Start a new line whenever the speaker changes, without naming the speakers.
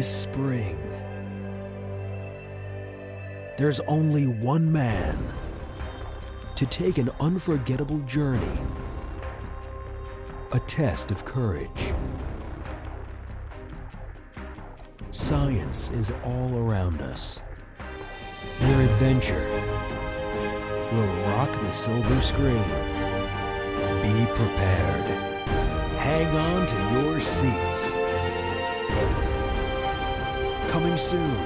this spring. There's only one man to take an unforgettable journey, a test of courage. Science is all around us. Their adventure will rock the silver screen. Be prepared. Hang on to your seats. Coming soon